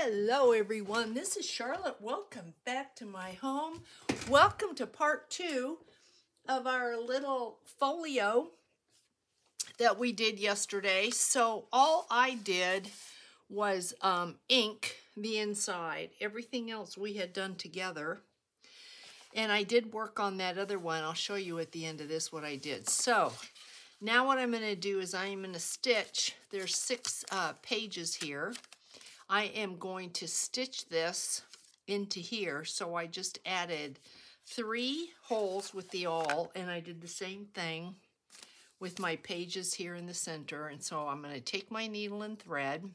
Hello everyone, this is Charlotte. Welcome back to my home. Welcome to part two of our little folio that we did yesterday. So all I did was um, ink the inside. Everything else we had done together. And I did work on that other one. I'll show you at the end of this what I did. So now what I'm going to do is I am going to stitch. There's six uh, pages here. I am going to stitch this into here. So I just added three holes with the awl and I did the same thing with my pages here in the center. And so I'm going to take my needle and thread.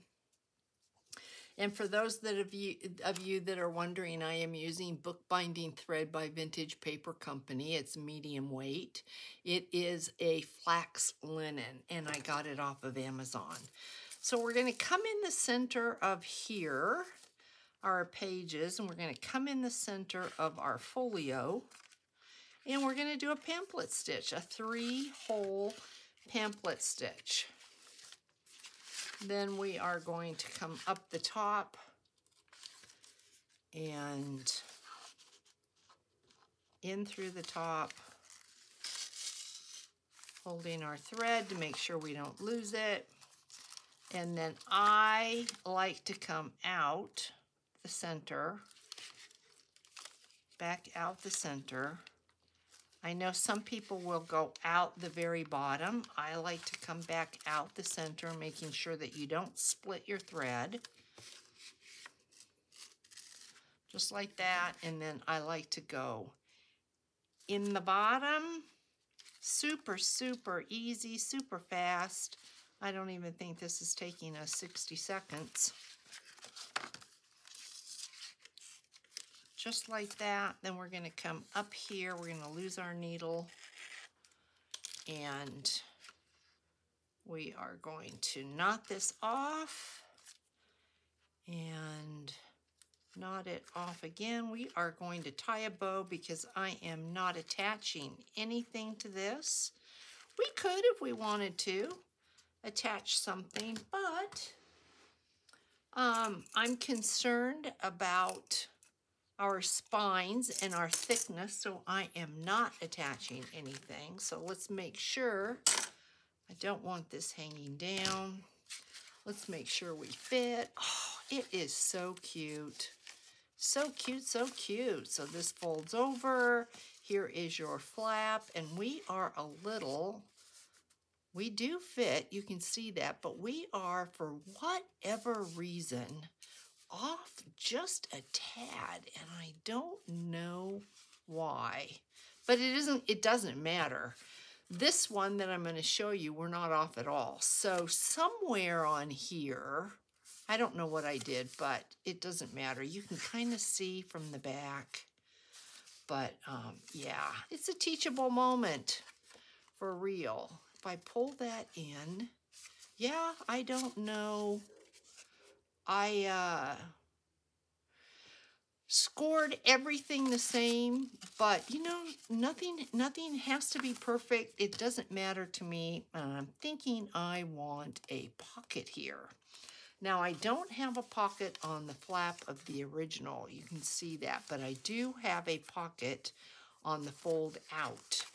And for those that of you, of you that are wondering, I am using bookbinding thread by Vintage Paper Company. It's medium weight. It is a flax linen, and I got it off of Amazon. So we're going to come in the center of here, our pages, and we're going to come in the center of our folio, and we're going to do a pamphlet stitch, a three-hole pamphlet stitch. Then we are going to come up the top and in through the top, holding our thread to make sure we don't lose it. And then I like to come out the center, back out the center. I know some people will go out the very bottom. I like to come back out the center, making sure that you don't split your thread. Just like that. And then I like to go in the bottom, super, super easy, super fast. I don't even think this is taking us 60 seconds. Just like that. Then we're going to come up here. We're going to lose our needle. And we are going to knot this off. And knot it off again. We are going to tie a bow because I am not attaching anything to this. We could if we wanted to attach something, but um, I'm concerned about our spines and our thickness, so I am not attaching anything. So let's make sure, I don't want this hanging down. Let's make sure we fit. Oh, it is so cute. So cute, so cute. So this folds over. Here is your flap, and we are a little we do fit, you can see that, but we are, for whatever reason, off just a tad, and I don't know why. But it isn't, it doesn't matter. This one that I'm going to show you, we're not off at all. So somewhere on here, I don't know what I did, but it doesn't matter. You can kind of see from the back. But um, yeah, it's a teachable moment for real if I pull that in, yeah, I don't know. I uh, scored everything the same, but you know, nothing, nothing has to be perfect. It doesn't matter to me. I'm thinking I want a pocket here. Now, I don't have a pocket on the flap of the original. You can see that, but I do have a pocket on the fold out.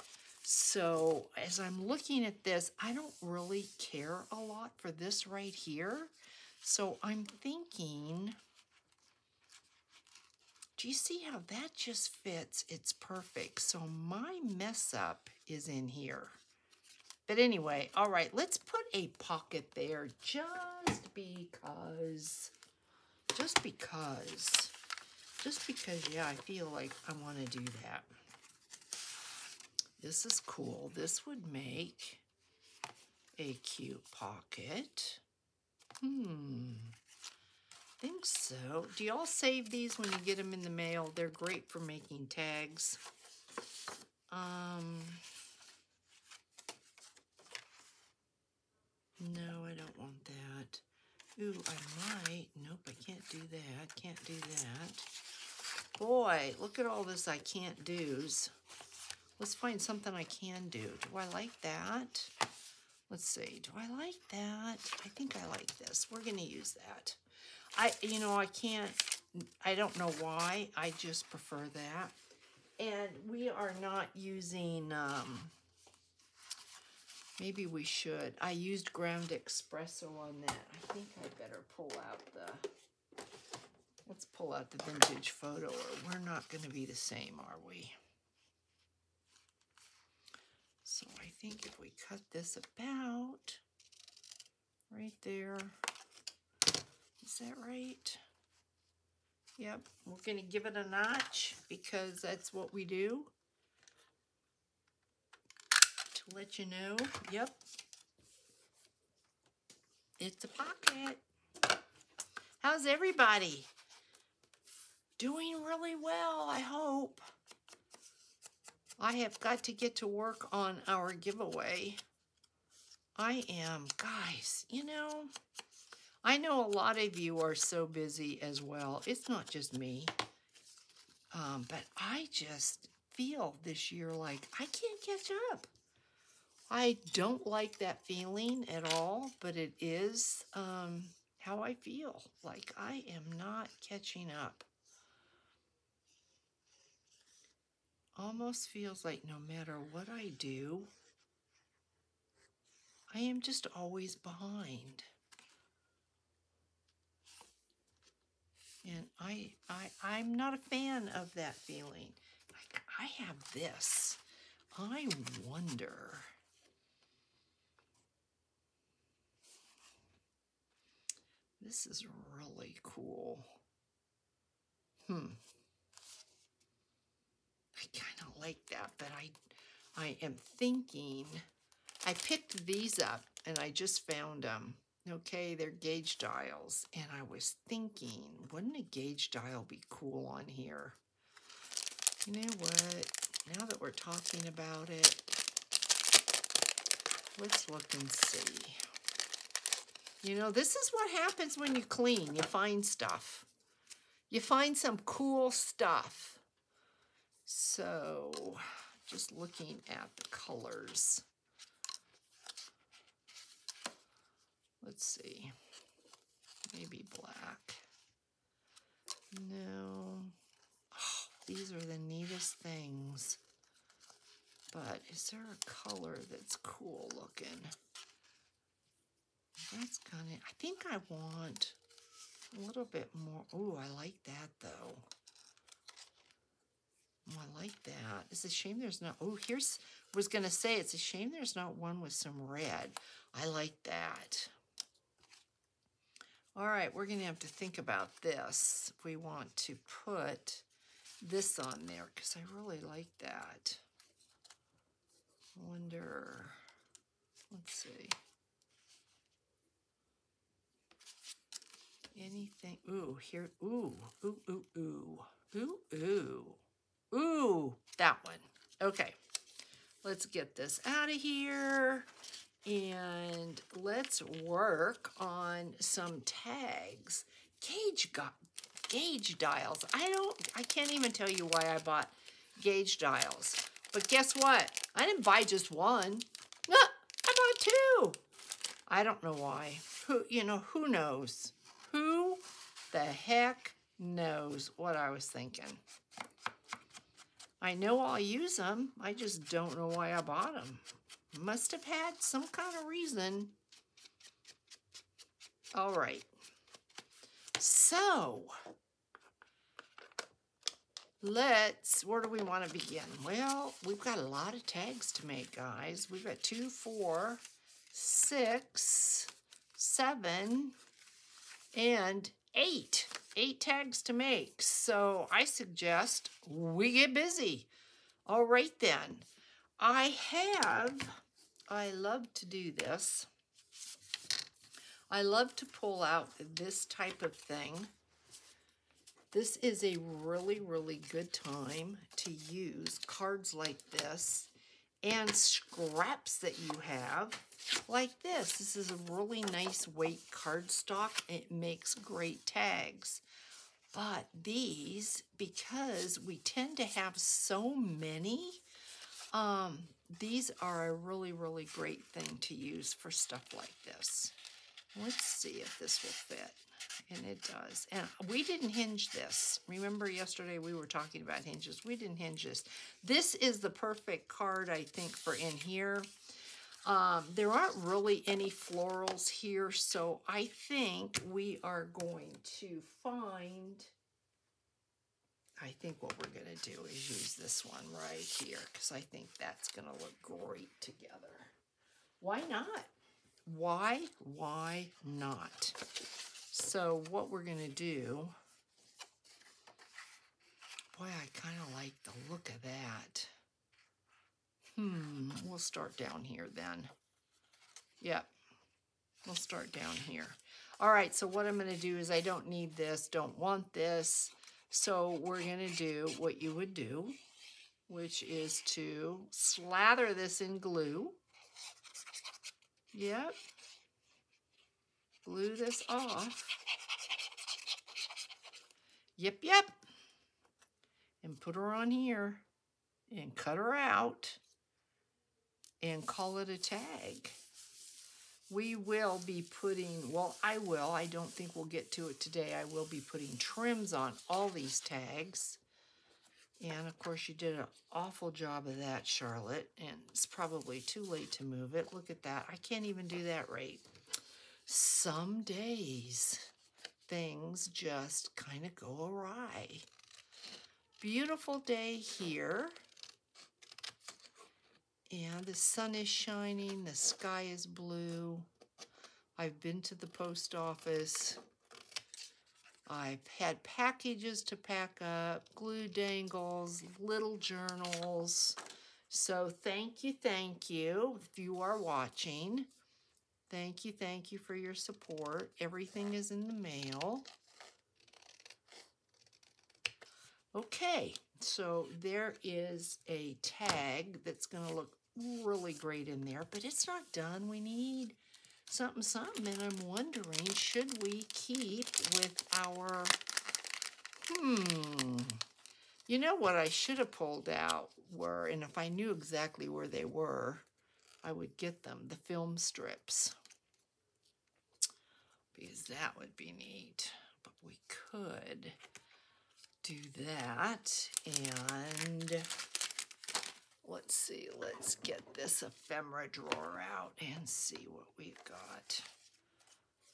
So as I'm looking at this, I don't really care a lot for this right here. So I'm thinking, do you see how that just fits? It's perfect. So my mess up is in here. But anyway, all right, let's put a pocket there just because, just because, just because, yeah, I feel like I want to do that. This is cool. This would make a cute pocket. Hmm. think so. Do y'all save these when you get them in the mail? They're great for making tags. Um, no, I don't want that. Ooh, I might. Nope, I can't do that. Can't do that. Boy, look at all this I can't do's. Let's find something I can do. Do I like that? Let's see. Do I like that? I think I like this. We're going to use that. I, you know, I can't, I don't know why. I just prefer that. And we are not using, um, maybe we should. I used ground espresso on that. I think I better pull out the, let's pull out the vintage photo or we're not going to be the same, are we? So I think if we cut this about right there, is that right? Yep, we're gonna give it a notch because that's what we do. To let you know, yep. It's a pocket. How's everybody? Doing really well, I hope. I have got to get to work on our giveaway. I am, guys, you know, I know a lot of you are so busy as well. It's not just me. Um, but I just feel this year like I can't catch up. I don't like that feeling at all, but it is um, how I feel. Like I am not catching up. Almost feels like no matter what I do, I am just always behind. And I, I, I'm not a fan of that feeling. Like, I have this. I wonder. This is really cool. Hmm. I kind of like that, but I, I am thinking, I picked these up and I just found them. Okay, they're gauge dials. And I was thinking, wouldn't a gauge dial be cool on here? You know what? Now that we're talking about it, let's look and see. You know, this is what happens when you clean. You find stuff. You find some cool stuff. So, just looking at the colors. Let's see. Maybe black. No. Oh, these are the neatest things. But is there a color that's cool looking? That's kind of, I think I want a little bit more. Oh, I like that though. Oh, I like that. It's a shame there's not, oh, here's, was going to say, it's a shame there's not one with some red. I like that. All right, we're going to have to think about this if we want to put this on there because I really like that. wonder, let's see. Anything, ooh, here, ooh, ooh, ooh, ooh, ooh, ooh, ooh, that one. Okay, let's get this out of here and let's work on some tags. Gauge got gauge dials. I don't, I can't even tell you why I bought gauge dials. But guess what? I didn't buy just one. No, I bought two. I don't know why. Who, you know, who knows? Who the heck knows what I was thinking? I know I'll use them. I just don't know why I bought them. Must have had some kind of reason. All right. So, let's, where do we want to begin? Well, we've got a lot of tags to make, guys. We've got two, four, six, seven, and eight. Eight tags to make. So I suggest we get busy. All right then. I have, I love to do this. I love to pull out this type of thing. This is a really, really good time to use cards like this and scraps that you have like this. This is a really nice weight cardstock. It makes great tags. But these, because we tend to have so many, um, these are a really, really great thing to use for stuff like this. Let's see if this will fit. And it does. And we didn't hinge this. Remember yesterday we were talking about hinges. We didn't hinge this. This is the perfect card, I think, for in here. Um, there aren't really any florals here, so I think we are going to find... I think what we're going to do is use this one right here because I think that's going to look great together. Why not? Why? Why not? So what we're going to do, boy, I kind of like the look of that. Hmm, we'll start down here then. Yep, we'll start down here. All right, so what I'm going to do is I don't need this, don't want this. So we're going to do what you would do, which is to slather this in glue. Yep. Glue this off. Yep, yep. And put her on here and cut her out and call it a tag. We will be putting, well, I will. I don't think we'll get to it today. I will be putting trims on all these tags. And of course, you did an awful job of that, Charlotte. And it's probably too late to move it. Look at that. I can't even do that right. Some days, things just kind of go awry. Beautiful day here. And the sun is shining, the sky is blue. I've been to the post office. I've had packages to pack up, glue dangles, little journals. So thank you, thank you if you are watching. Thank you, thank you for your support. Everything is in the mail. Okay, so there is a tag that's going to look really great in there, but it's not done. We need something, something, and I'm wondering, should we keep with our, hmm, you know what I should have pulled out were, and if I knew exactly where they were, I would get them, the film strips, because that would be neat, but we could do that, and let's see, let's get this ephemera drawer out and see what we've got.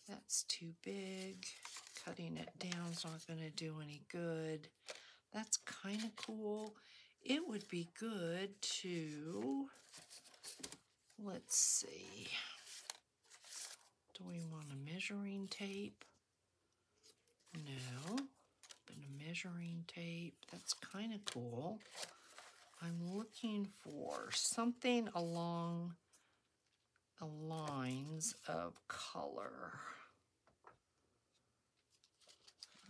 That's too big. Cutting it down is not going to do any good. That's kind of cool. It would be good to, let's see, do we want a measuring tape? No, but a measuring tape, that's kind of cool. I'm looking for something along the lines of color.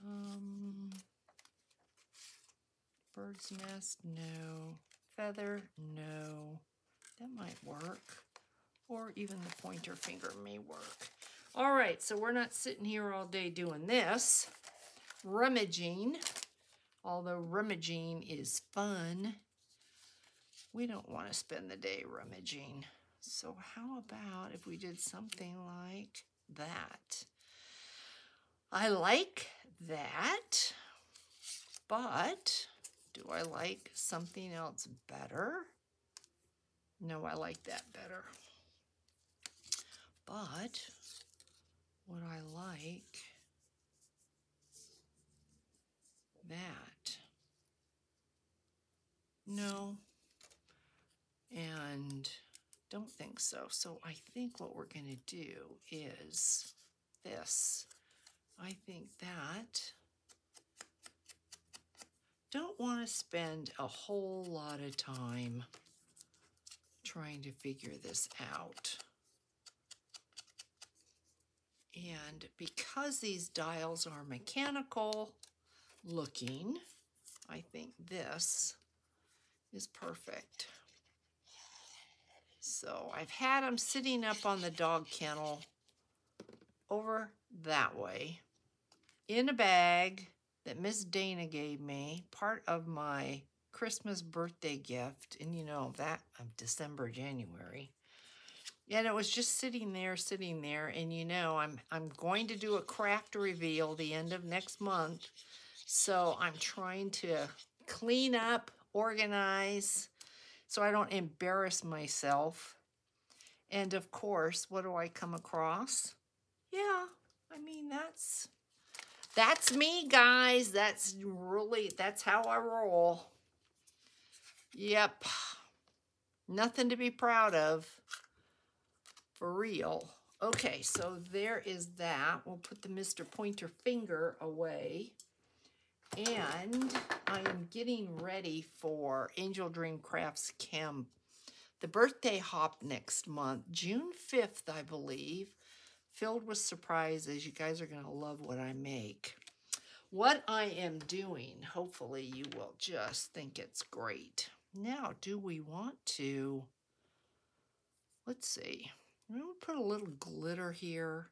Um, bird's nest, no. Feather, no. That might work. Or even the pointer finger may work. All right, so we're not sitting here all day doing this. Rummaging, although rummaging is fun we don't want to spend the day rummaging. So how about if we did something like that? I like that, but do I like something else better? No, I like that better. But what I like that? No, and don't think so. So I think what we're going to do is this. I think that don't want to spend a whole lot of time trying to figure this out. And because these dials are mechanical looking, I think this is perfect. So I've had them sitting up on the dog kennel over that way in a bag that Miss Dana gave me, part of my Christmas birthday gift. And you know, that of December, January. and it was just sitting there, sitting there. And you know, I'm I'm going to do a craft reveal the end of next month. So I'm trying to clean up, organize, so I don't embarrass myself. And of course, what do I come across? Yeah, I mean, that's, that's me, guys. That's really, that's how I roll. Yep. Nothing to be proud of. For real. Okay, so there is that. We'll put the Mr. Pointer finger away. And I am getting ready for Angel Dream Crafts Camp, the birthday hop next month, June 5th, I believe, filled with surprises. You guys are going to love what I make. What I am doing, hopefully you will just think it's great. Now, do we want to, let's see, we'll put a little glitter here.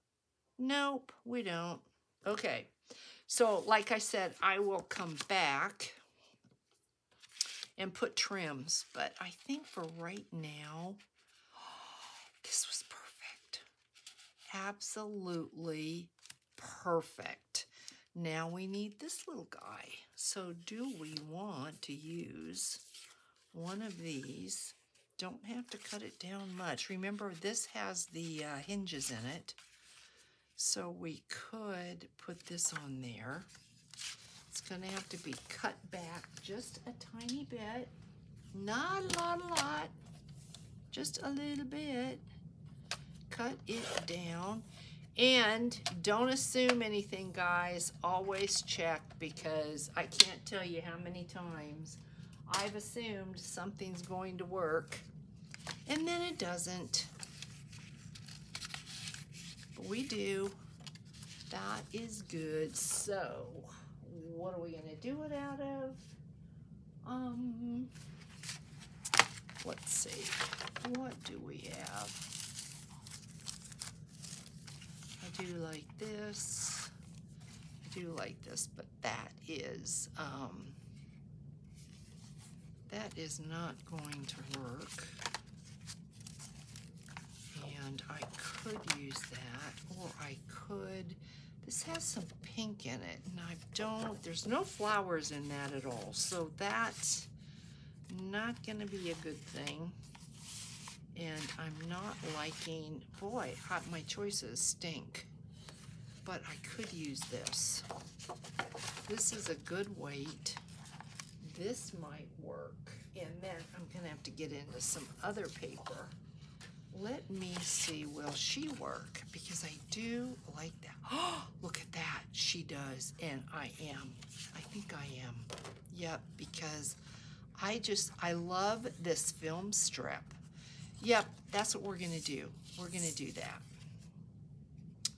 Nope, we don't. Okay, so like I said, I will come back and put trims, but I think for right now, this was perfect. Absolutely perfect. Now we need this little guy. So do we want to use one of these? Don't have to cut it down much. Remember, this has the uh, hinges in it. So we could put this on there. It's gonna have to be cut back just a tiny bit. Not a lot, a lot, just a little bit. Cut it down. And don't assume anything, guys. Always check because I can't tell you how many times I've assumed something's going to work and then it doesn't we do. That is good. So, what are we going to do it out of? Um, let's see. What do we have? I do like this. I do like this, but that is, um, that is not going to work and I could use that, or I could, this has some pink in it, and I don't, there's no flowers in that at all, so that's not gonna be a good thing. And I'm not liking, boy, hot, my choices stink. But I could use this. This is a good weight. This might work. And then I'm gonna have to get into some other paper. Let me see, will she work? Because I do like that. Oh, look at that. She does, and I am. I think I am. Yep, because I just, I love this film strip. Yep, that's what we're to do. We're to do that.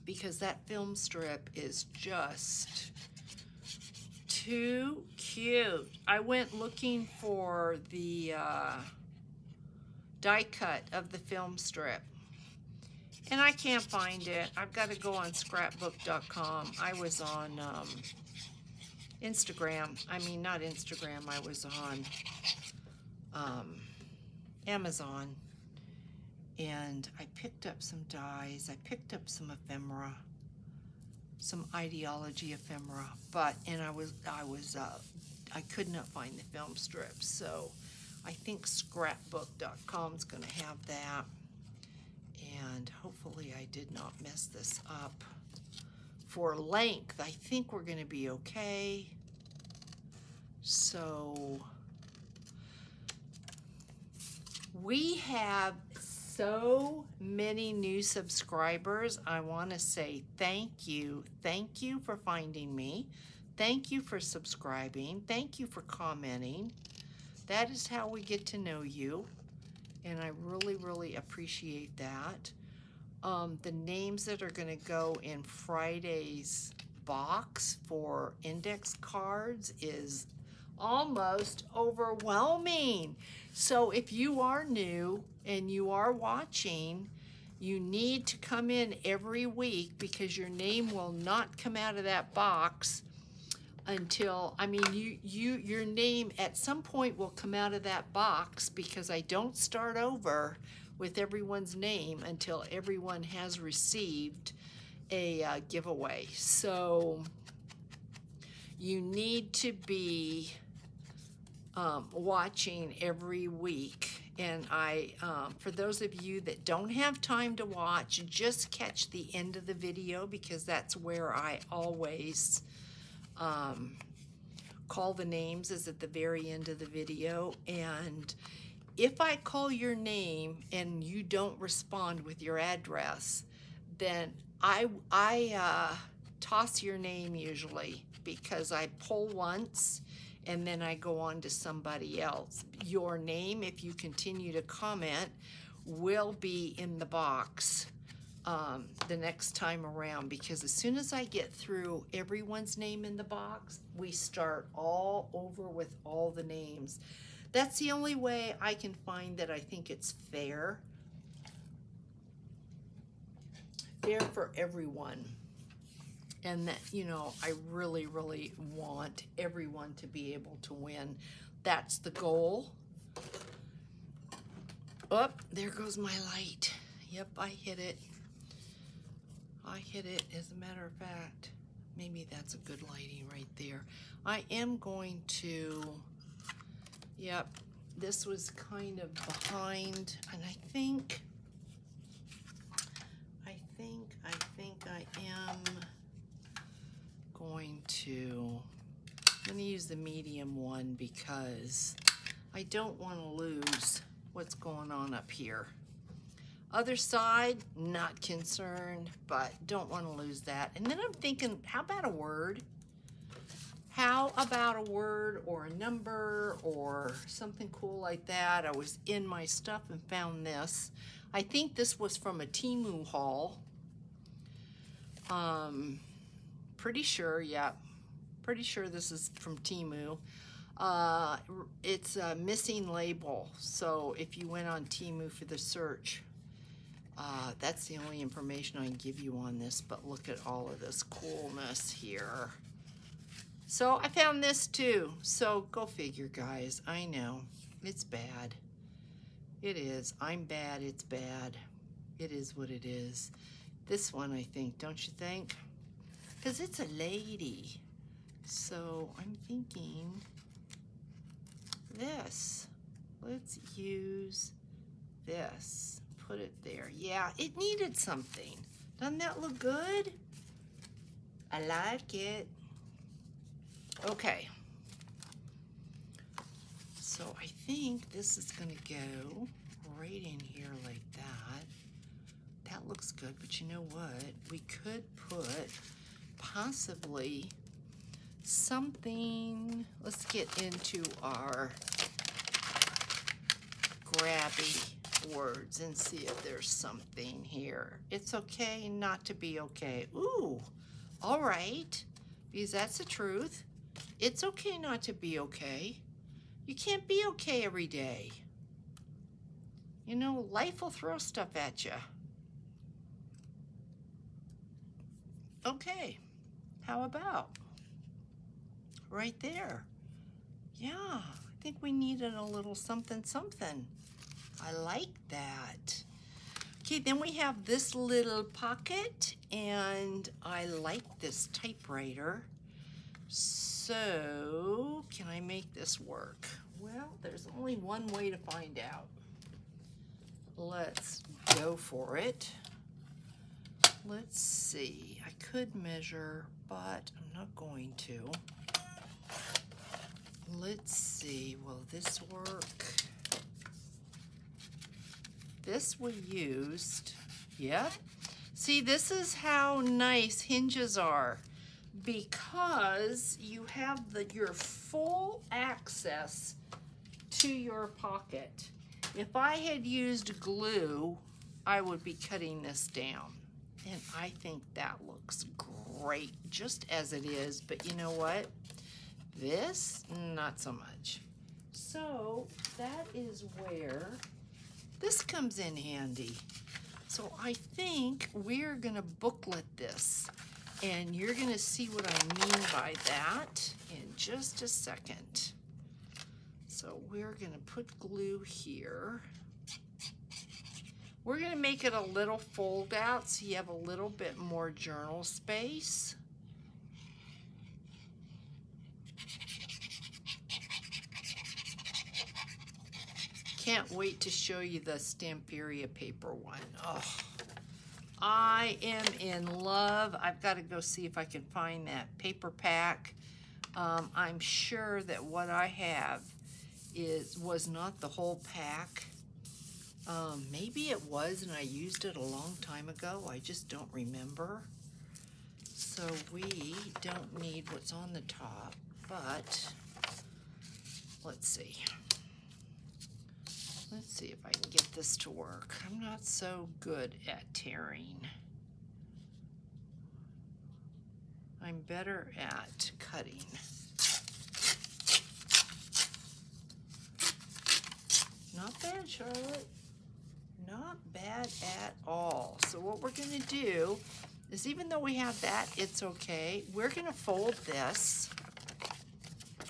Because that film strip is just too cute. I went looking for the... Uh, die cut of the film strip. And I can't find it. I've got to go on scrapbook.com. I was on um, Instagram. I mean, not Instagram. I was on um, Amazon. And I picked up some dies. I picked up some ephemera, some Idea-ology ephemera. But, and I was, I was, uh, I could not find the film strips. So, I think scrapbook.com is going to have that. And hopefully I did not mess this up. For length, I think we're going to be okay. So we have so many new subscribers. I want to say thank you. Thank you for finding me. Thank you for subscribing. Thank you for commenting. That is how we get to know you. And I really, really appreciate that. Um, the names that are going to go in Friday's box for index cards is almost overwhelming. So if you are new and you are watching, you need to come in every week because your name will not come out of that box until I mean you you your name at some point will come out of that box because I don't start over with everyone's name until everyone has received a uh, giveaway. So you need to be um, watching every week. And I, um, for those of you that don't have time to watch, just catch the end of the video because that's where I always um, call the names is at the very end of the video. And if I call your name and you don't respond with your address, then I, I uh, toss your name usually because I pull once and then I go on to somebody else. Your name, if you continue to comment, will be in the box um, the next time around because as soon as I get through everyone's name in the box, we start all over with all the names. That's the only way I can find that I think it's fair. Fair for everyone and that you know I really really want everyone to be able to win. That's the goal. Oh there goes my light. Yep I hit it. I hit it as a matter of fact. Maybe that's a good lighting right there. I am going to yep this was kind of behind and I think I think I think I am going to, I'm going to use the medium one because I don't want to lose what's going on up here. Other side, not concerned, but don't want to lose that. And then I'm thinking, how about a word? How about a word or a number or something cool like that? I was in my stuff and found this. I think this was from a Temu haul. Um, pretty sure, yeah, pretty sure this is from Temu. Uh, it's a missing label, so if you went on Temu for the search, uh, that's the only information I can give you on this, but look at all of this coolness here. So I found this too, so go figure, guys. I know, it's bad. It is. I'm bad, it's bad. It is what it is. This one, I think, don't you think? Because it's a lady. So I'm thinking this. Let's use this. Put it there. Yeah, it needed something. Doesn't that look good? I like it. Okay. So I think this is going to go right in here like that. That looks good, but you know what? We could put possibly something, let's get into our grabby words and see if there's something here. It's okay not to be okay. Ooh, all right, because that's the truth. It's okay not to be okay. You can't be okay every day. You know, life will throw stuff at you. Okay. How about? Right there. Yeah, I think we needed a little something something. I like that. Okay, then we have this little pocket, and I like this typewriter. So, can I make this work? Well, there's only one way to find out. Let's go for it. Let's see, I could measure, but I'm not going to. Let's see, will this work? This we used, yep. See, this is how nice hinges are because you have the, your full access to your pocket. If I had used glue, I would be cutting this down. And I think that looks great just as it is. But you know what? This, not so much. So that is where this comes in handy. So I think we're gonna booklet this and you're gonna see what I mean by that in just a second. So we're gonna put glue here. We're going to make it a little fold out so you have a little bit more journal space. Can't wait to show you the Stamperia paper one. Oh, I am in love. I've got to go see if I can find that paper pack. Um, I'm sure that what I have is was not the whole pack. Um, maybe it was and I used it a long time ago. I just don't remember. So we don't need what's on the top, but let's see. Let's see if I can get this to work. I'm not so good at tearing. I'm better at cutting. Not bad, Charlotte. Not bad at all. So what we're going to do is even though we have that, it's okay. We're going to fold this.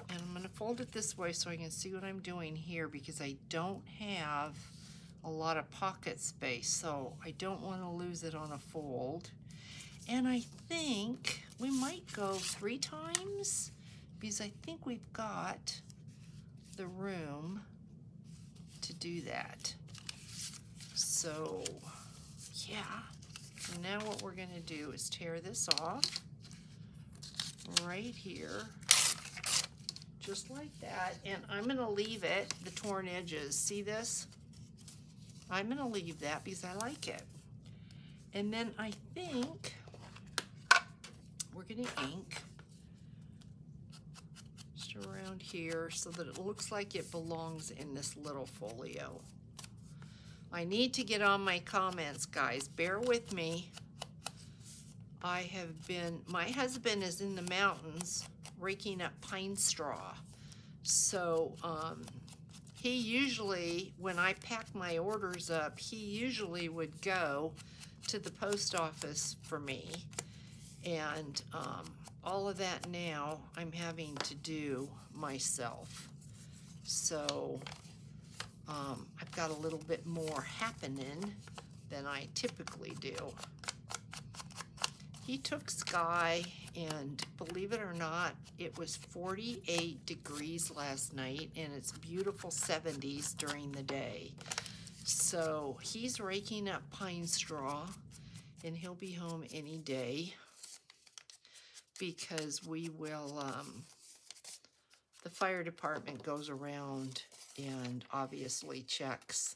And I'm going to fold it this way so I can see what I'm doing here because I don't have a lot of pocket space. So I don't want to lose it on a fold. And I think we might go three times because I think we've got the room to do that. So, yeah. Now what we're going to do is tear this off right here, just like that. And I'm going to leave it, the torn edges. See this? I'm going to leave that because I like it. And then I think we're to ink just around here so that it looks like it belongs in this little folio. I need to get on my comments, guys. Bear with me. I have been, my husband is in the mountains raking up pine straw. So um, he usually, when I pack my orders up, he usually would go to the post office for me. And um, all of that now I'm having to do myself. So um, I've got a little bit more happening than I typically do. He took Sky, and believe it or not, it was 48 degrees last night, and it's beautiful 70s during the day. So he's raking up pine straw, and he'll be home any day because we will, um, the fire department goes around and obviously checks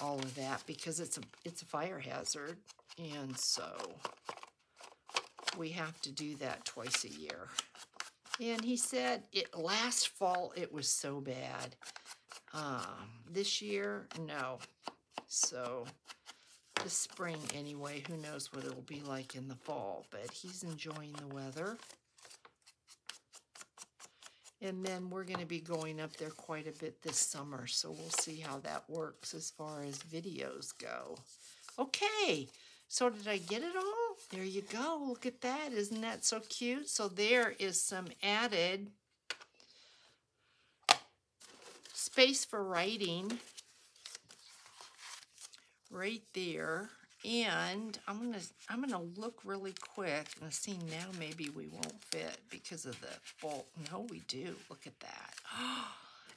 all of that because it's a it's a fire hazard. And so we have to do that twice a year. And he said it last fall it was so bad. Um, this year no. So this spring anyway who knows what it'll be like in the fall but he's enjoying the weather and then we're going to be going up there quite a bit this summer, so we'll see how that works as far as videos go. Okay, so did I get it all? There you go. Look at that. Isn't that so cute? So there is some added space for writing right there. And I'm gonna I'm gonna look really quick and see now maybe we won't fit because of the bolt. No, we do. Look at that.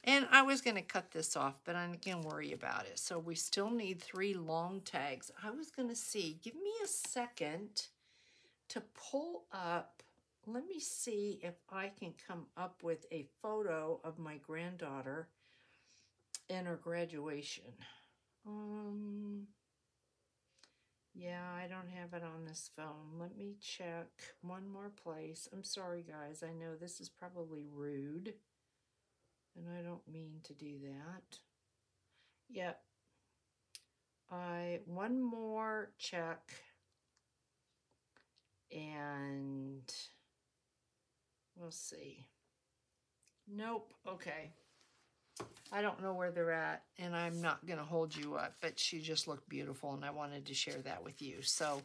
And I was gonna cut this off, but I'm gonna worry about it. So we still need three long tags. I was gonna see, give me a second to pull up. Let me see if I can come up with a photo of my granddaughter and her graduation. Um, yeah, I don't have it on this phone. Let me check one more place. I'm sorry, guys. I know this is probably rude, and I don't mean to do that. Yep. I one more check, and we'll see. Nope. Okay. I don't know where they're at, and I'm not going to hold you up, but she just looked beautiful, and I wanted to share that with you. So,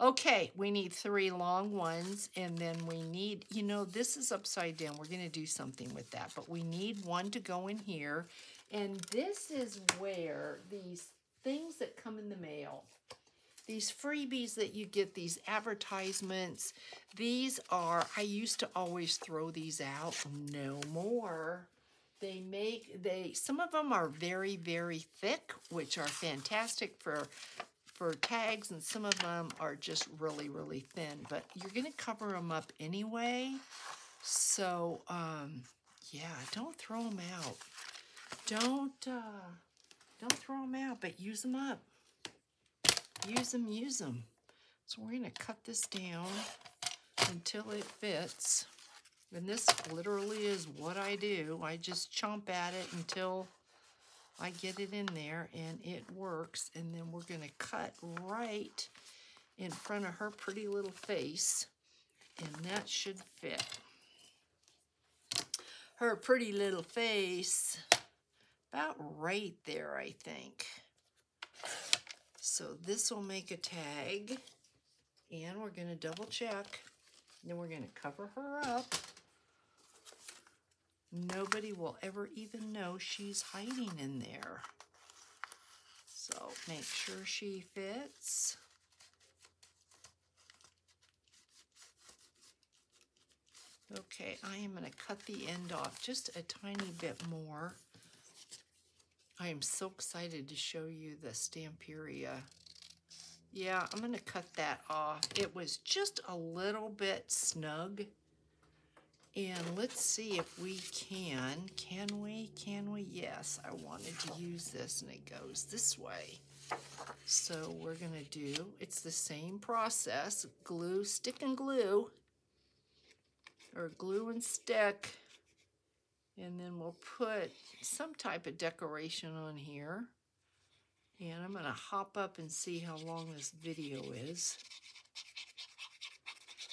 okay, we need three long ones, and then we need, you know, this is upside down. We're going to do something with that, but we need one to go in here, and this is where these things that come in the mail. These freebies that you get, these advertisements, these are, I used to always throw these out. No more. They make, they, some of them are very, very thick, which are fantastic for for tags and some of them are just really really thin but you're going to cover them up anyway. So um yeah don't throw them out. Don't uh don't throw them out but use them up. Use them use them so we're going to cut this down until it fits and this literally is what I do I just chomp at it until I get it in there and it works. And then we're going to cut right in front of her pretty little face. And that should fit. Her pretty little face, about right there, I think. So this will make a tag. And we're going to double check. Then we're going to cover her up. Nobody will ever even know she's hiding in there. So make sure she fits. Okay, I am going to cut the end off just a tiny bit more. I am so excited to show you the Stamperia. Yeah, I'm going to cut that off. It was just a little bit snug. And let's see if we can. Can we? Can we? Yes, I wanted to use this and it goes this way. So we're going to do, it's the same process, glue, stick and glue, or glue and stick. And then we'll put some type of decoration on here. And I'm going to hop up and see how long this video is.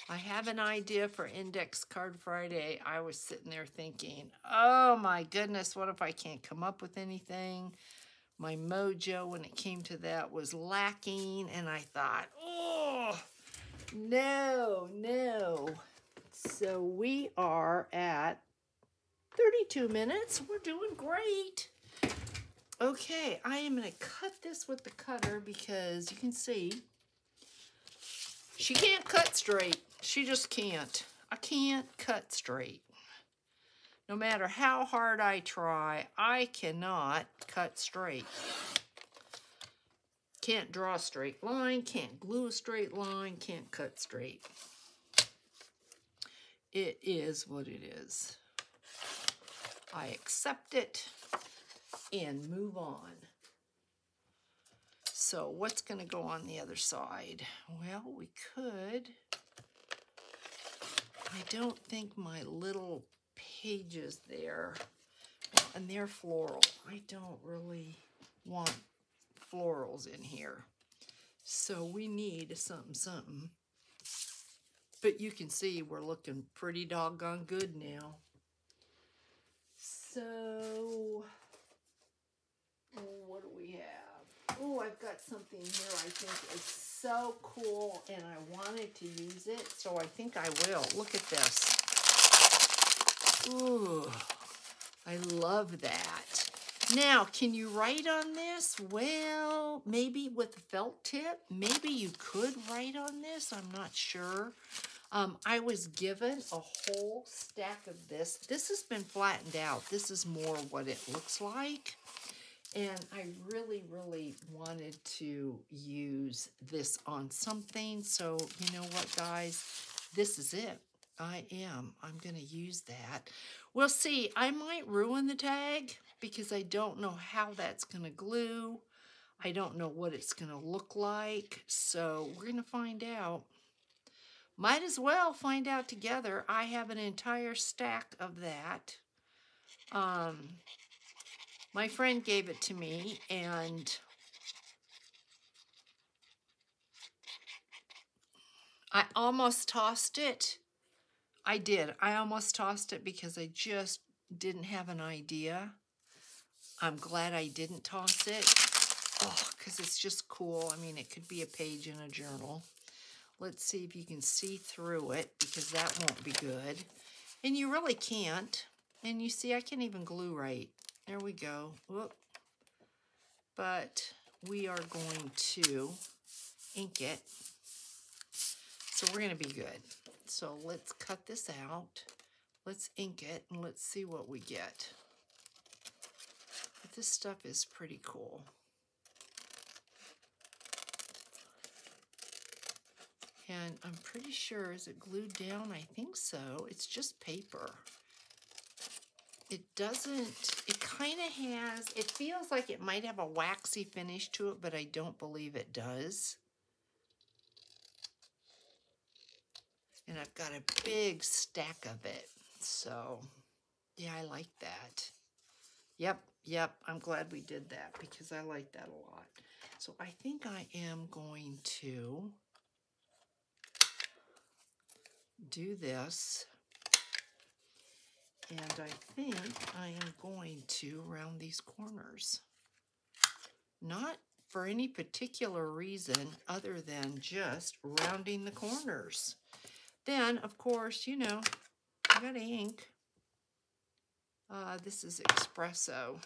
I have an idea for Index Card Friday. I was sitting there thinking, oh my goodness, what if I can't come up with anything? My mojo when it came to that was lacking, and I thought, oh, no, no. So we are at 32 minutes. We're doing great. Okay, I am going to cut this with the cutter because you can see she can't cut straight. She just can't. I can't cut straight. No matter how hard I try, I cannot cut straight. Can't draw a straight line, can't glue a straight line, can't cut straight. It is what it is. I accept it and move on. So what's going to go on the other side? Well, we could. I don't think my little pages there, and they're floral. I don't really want florals in here. So we need something, something. But you can see we're looking pretty doggone good now. So, what do we have? Oh, I've got something here I think is so cool and I wanted to use it, so I think I will. Look at this. Ooh, I love that. Now, can you write on this? Well, maybe with a felt tip. Maybe you could write on this. I'm not sure. Um, I was given a whole stack of this. This has been flattened out. This is more what it looks like. And I really, really wanted to use this on something. So, you know what, guys? This is it. I am. I'm going to use that. We'll see. I might ruin the tag because I don't know how that's going to glue. I don't know what it's going to look like. So we're going to find out. Might as well find out together. I have an entire stack of that. Um, my friend gave it to me and I almost tossed it. I did. I almost tossed it because I just didn't have an idea. I'm glad I didn't toss it. Oh, because it's just cool. I mean, it could be a page in a journal. Let's see if you can see through it because that won't be good. And you really can't. And you see, I can't even glue right. There we go. Whoop. But we are going to ink it. So we're going to be good. So let's cut this out. Let's ink it and let's see what we get. But this stuff is pretty cool. And I'm pretty sure, is it glued down? I think so. It's just paper. It doesn't, it kind of has, it feels like it might have a waxy finish to it, but I don't believe it does. And I've got a big stack of it. So, yeah, I like that. Yep, yep, I'm glad we did that because I like that a lot. So I think I am going to do this. And I think I am going to round these corners. Not for any particular reason other than just rounding the corners. Then, of course, you know, I got ink. Uh, this is espresso.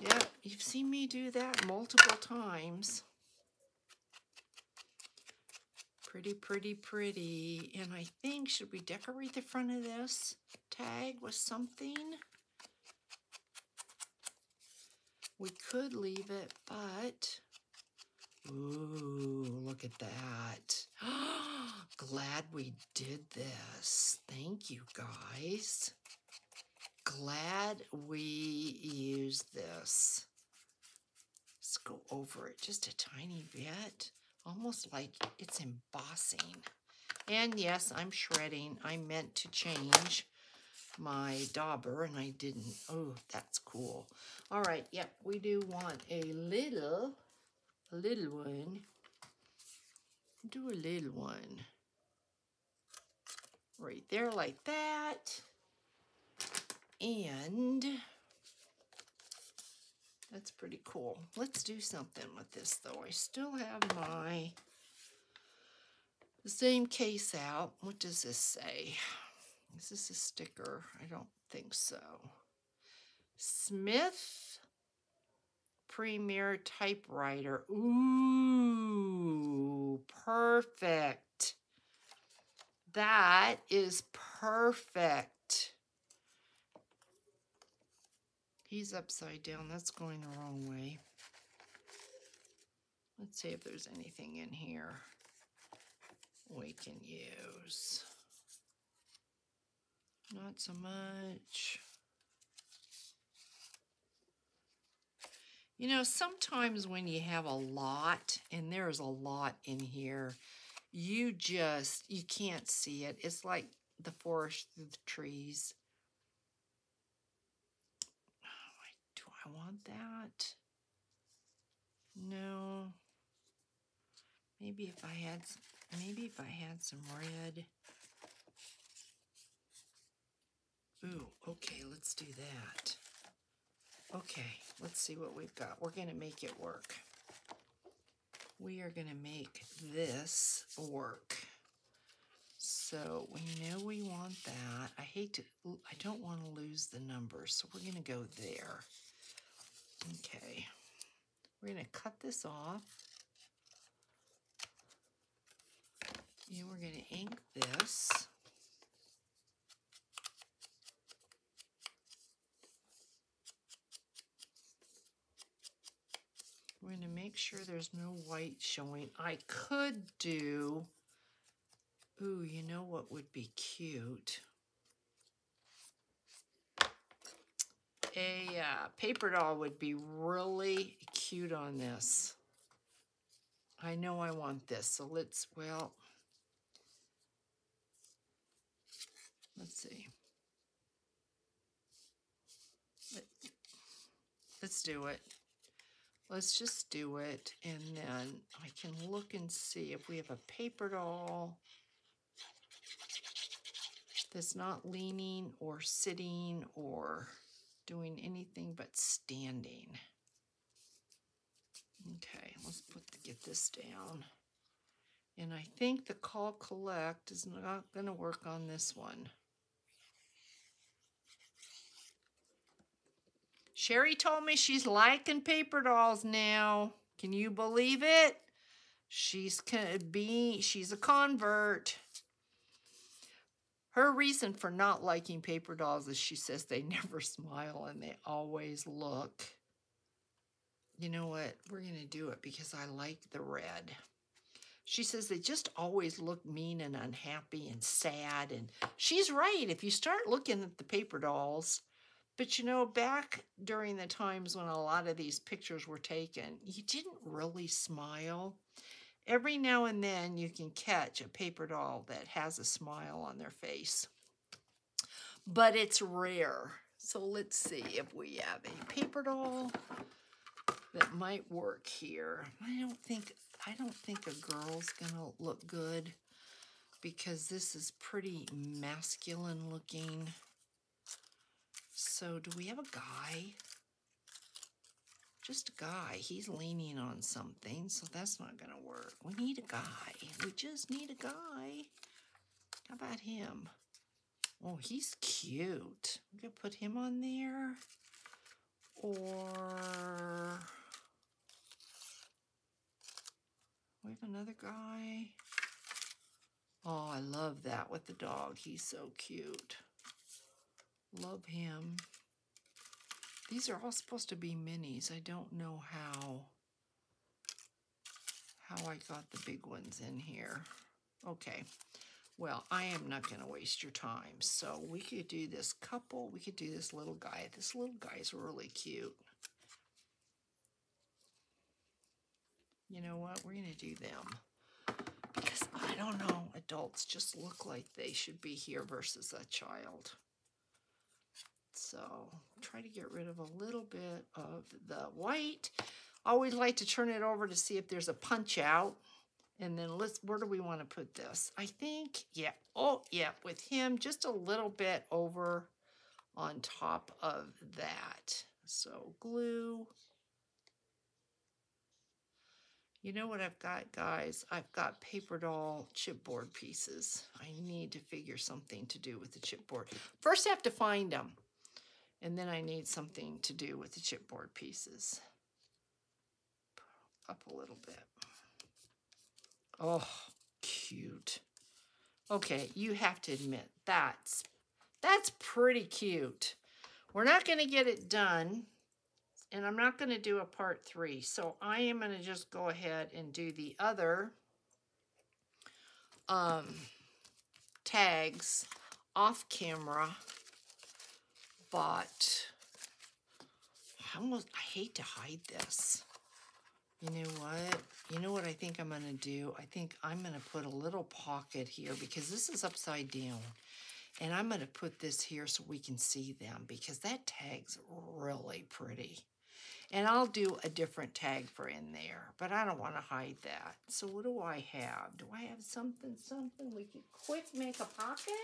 Yeah, you've seen me do that multiple times. Pretty, pretty, pretty. And I think, should we decorate the front of this tag with something? We could leave it, but... Ooh, look at that. Glad we did this. Thank you, guys. Glad we used this. Let's go over it just a tiny bit almost like it's embossing. And yes, I'm shredding. I meant to change my dauber and I didn't. Oh, that's cool. All right, yep, we do want a little, a little one. Do a little one. Right there like that. And that's pretty cool. Let's do something with this, though. I still have my the same case out. What does this say? Is this a sticker? I don't think so. Smith Premier Typewriter. Ooh, perfect. That is perfect. He's upside down. That's going the wrong way. Let's see if there's anything in here we can use. Not so much. You know, sometimes when you have a lot, and there's a lot in here, you just, you can't see it. It's like the forest through the trees. Want that. No. Maybe if I had, maybe if I had some red. Ooh, okay, let's do that. Okay, let's see what we've got. We're to make it work. We are to make this work. So we know we want that. I hate to, I don't want to lose the numbers, so we're going to go there. Okay, we're going to cut this off. And we're going to ink this. We're going to make sure there's no white showing. I could do, ooh, you know what would be cute? A uh, paper doll would be really cute on this. I know I want this, so let's, well, let's see. Let's do it. Let's just do it, and then I can look and see if we have a paper doll that's not leaning or sitting or doing anything but standing. Okay, let's put get this down. And I think the call collect is not going to work on this one. Sherry told me she's liking paper dolls now. Can you believe it? She's be she's a convert. Her reason for not liking paper dolls is she says they never smile and they always look. You know what? We're going to do it because I like the red. She says they just always look mean and unhappy and sad. And she's right. If you start looking at the paper dolls, but you know, back during the times when a lot of these pictures were taken, you didn't really smile. Every now and then you can catch a paper doll that has a smile on their face. But it's rare. So let's see if we have a paper doll that might work here. I don't think I don't think a girl's gonna look good because this is pretty masculine looking. So do we have a guy? Just a guy. He's leaning on something, so that's not gonna work. We need a guy. We just need a guy. How about him? Oh, he's cute. We could put him on there. Or We have another guy. Oh, I love that with the dog. He's so cute. Love him. These are all supposed to be minis. I don't know how how I got the big ones in here. Okay. Well, I am not going to waste your time. So we could do this couple. We could do this little guy. This little guy is really cute. you know what, we're going to do them. Because I don't know, adults just look like they should be here versus a child. So try to get rid of a little bit of the white. Always like to turn it over to see if there's a punch out. And then let's, where do we want to put this? I think, yeah, oh, yeah, with him just a little bit over on top of that. So glue. You know what I've got, guys? I've got paper doll chipboard pieces. I need to figure something to do with the chipboard. First, I have to find them. And then I need something to do with the chipboard pieces. Up a little bit. Oh, cute. Okay, you have to admit, that's, that's pretty cute. We're not going to get it done and I'm not going to do a part three. So I am going to just go ahead and do the other um, tags off camera. But I almost, I hate to hide this. You know what? You know what I think I'm going to do? I think I'm going to put a little pocket here because this is upside down. And I'm going to put this here so we can see them because that tag's really pretty. And I'll do a different tag for in there, but I don't want to hide that. So what do I have? Do I have something, something we could quick make a pocket?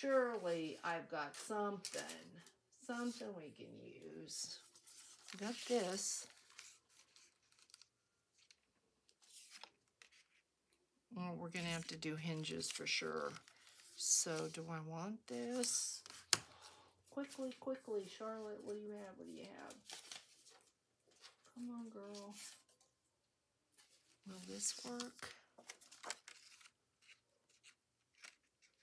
Surely I've got something, something we can use. Got this. Well, we're going to have to do hinges for sure. So do I want this? Quickly, quickly, Charlotte, what do you have? What do you have? Come on, girl. Will this work?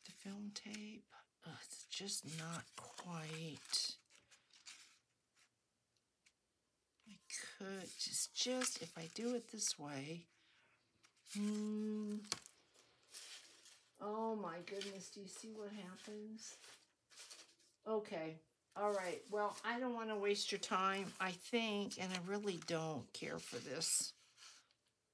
The film tape. Oh, it's just not quite. I could just, just if I do it this way. Hmm. Oh my goodness, do you see what happens? Okay. All right. Well, I don't want to waste your time. I think, and I really don't care for this.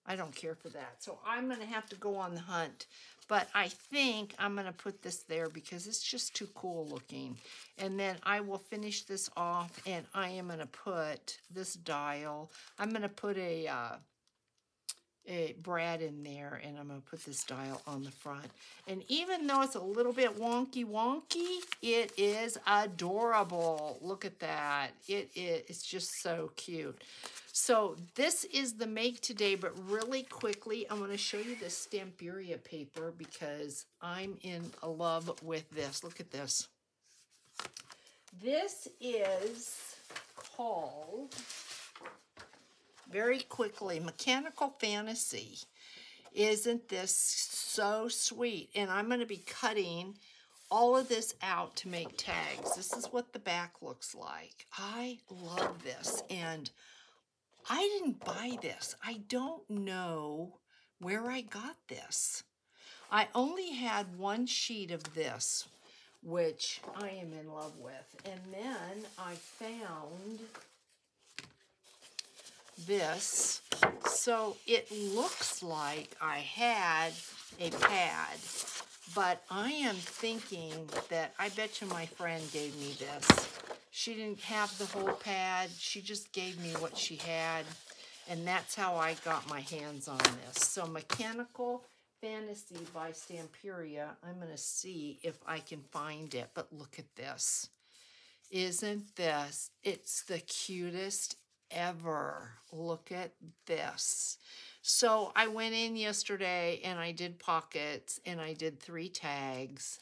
I don't care for that. So I'm going to have to go on the hunt. But I think I'm going to put this there because it's just too cool looking. And then I will finish this off and I am going to put this dial. I'm going to put a uh, a brad in there and I'm going to put this dial on the front. And even though it's a little bit wonky wonky, it is adorable. Look at that. It is it's just so cute. So this is the make today, but really quickly, I'm going to show you the Stamperia paper because I'm in love with this. Look at this. This is called, very quickly, Mechanical Fantasy. Isn't this so sweet? And I'm going to be cutting all of this out to make tags. This is what the back looks like. I love this. And I didn't buy this. I don't know where I got this. I only had one sheet of this, which I am in love with. And then I found this. So it looks like I had a pad, but I am thinking that I bet you my friend gave me this. She didn't have the whole pad. She just gave me what she had. And that's how I got my hands on this. So Mechanical Fantasy by Stamperia. I'm going to see if I can find it. But look at this. Isn't this? It's the cutest ever. Look at this. So I went in yesterday and I did pockets and I did three tags.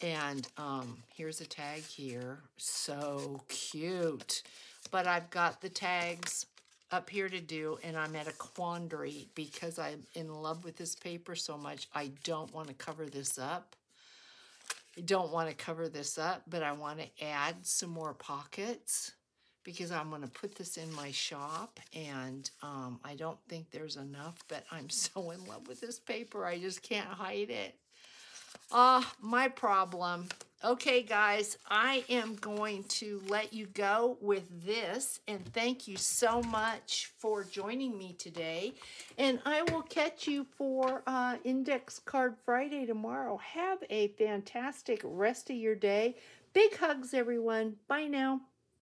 And um, here's a tag here. So cute. But I've got the tags up here to do and I'm at a quandary because I'm in love with this paper so much. I don't want to cover this up. I don't want to cover this up, but I want to add some more pockets because I'm going to put this in my shop and um, I don't think there's enough, but I'm so in love with this paper. I just can't hide it. Ah, my problem. Okay, guys, I am going to let you go with this. And thank you so much for joining me today. And I will catch you for uh, Index Card Friday tomorrow. Have a fantastic rest of your day. Big hugs, everyone. Bye now.